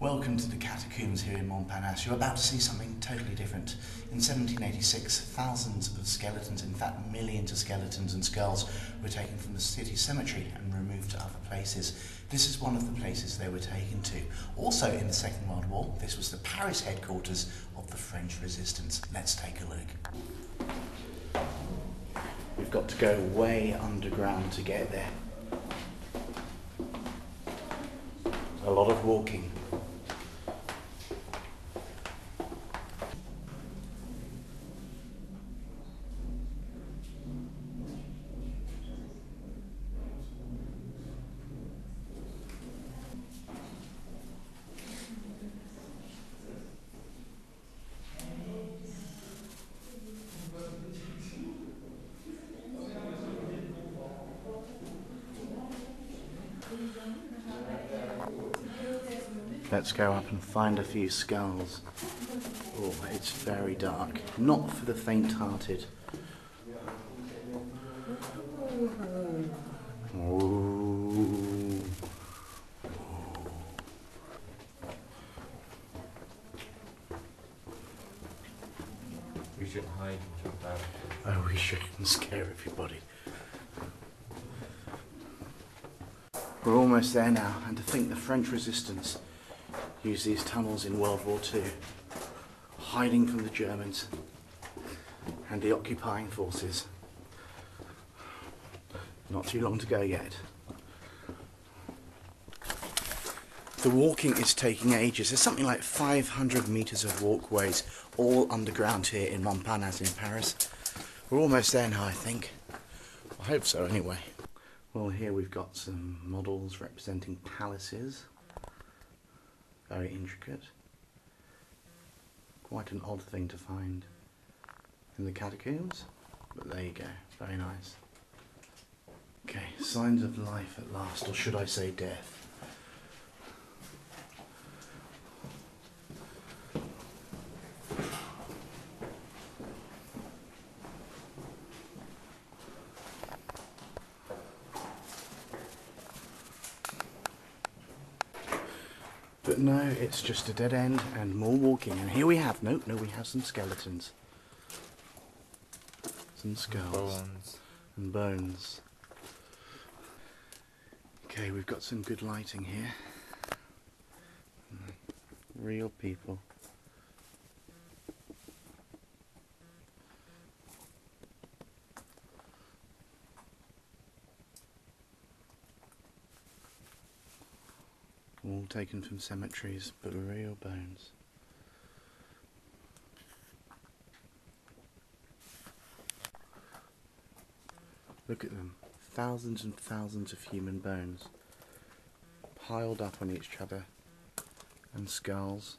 Welcome to the catacombs here in Montparnasse. You're about to see something totally different. In 1786, thousands of skeletons, in fact millions of skeletons and skulls, were taken from the city cemetery and removed to other places. This is one of the places they were taken to. Also in the Second World War, this was the Paris headquarters of the French resistance. Let's take a look. We've got to go way underground to get there. A lot of walking. Let's go up and find a few skulls. Oh, it's very dark. Not for the faint-hearted. Oh. We should hide and jump out. Oh, we shouldn't scare everybody. We're almost there now, and to think the French resistance used these tunnels in World War II, hiding from the Germans and the occupying forces. Not too long to go yet. The walking is taking ages. There's something like 500 metres of walkways, all underground here in Montparnasse in Paris. We're almost there now, I think. I hope so, anyway. Well, here we've got some models representing palaces. Very intricate. Quite an odd thing to find in the catacombs, but there you go. Very nice. Okay, signs of life at last, or should I say death? But no, it's just a dead end and more walking. And here we have, no, no, we have some skeletons. Some skulls Bones. and bones. Okay, we've got some good lighting here. Hmm. Real people. All taken from cemeteries, but real bones. Look at them. Thousands and thousands of human bones piled up on each other and skulls.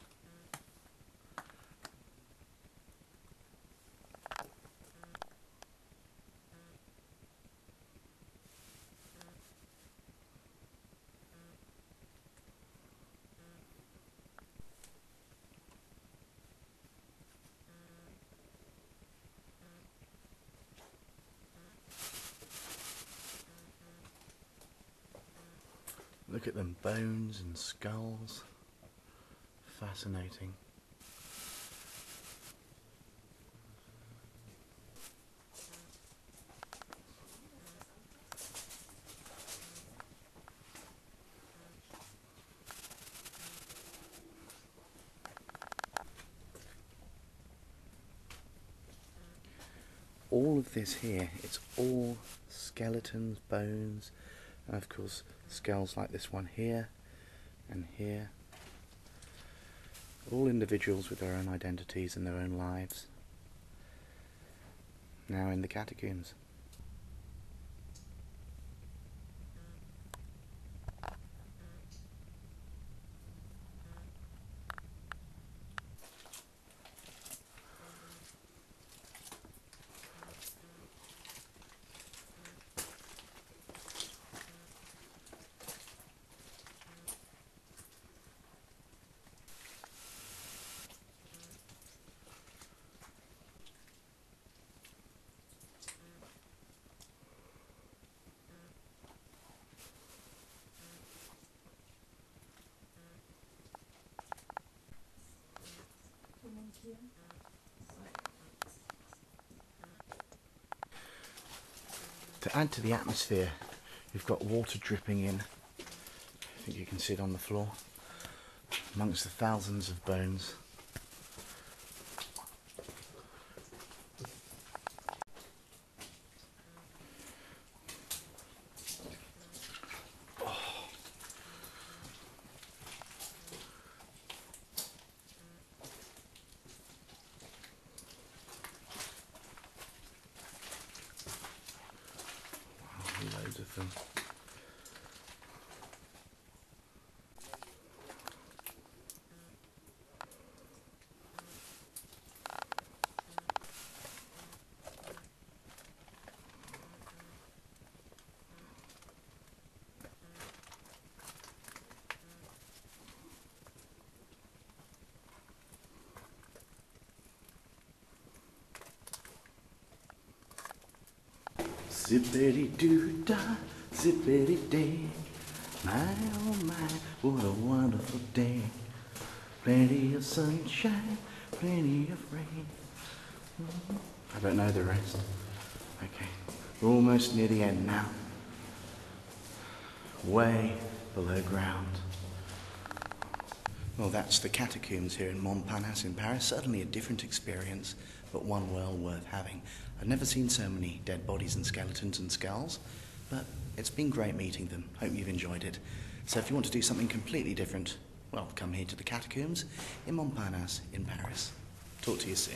Look at them bones and skulls. Fascinating. All of this here, it's all skeletons, bones, and of course skulls like this one here and here. All individuals with their own identities and their own lives. Now in the catacombs. To add to the atmosphere, we've got water dripping in. I think you can see it on the floor, amongst the thousands of bones. Them. Zippity doo dah, zippity day. My oh my, what a wonderful day. Plenty of sunshine, plenty of rain. Mm-hmm. I don't know the rest. Okay, we're almost near the end now. Way below ground. Well, that's the catacombs here in Montparnasse in Paris. Certainly a different experience, but one well worth having. I've never seen so many dead bodies and skeletons and skulls, but it's been great meeting them. Hope you've enjoyed it. So if you want to do something completely different, well, come here to the catacombs in Montparnasse in Paris. Talk to you soon.